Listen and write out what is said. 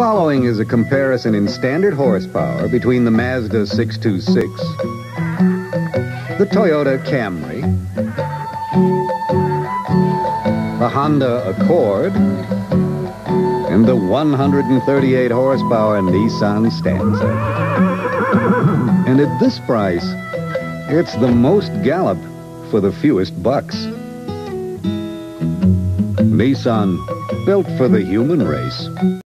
following is a comparison in standard horsepower between the Mazda 626, the Toyota Camry, the Honda Accord, and the 138 horsepower Nissan Stanza. And at this price, it's the most gallop for the fewest bucks. Nissan, built for the human race.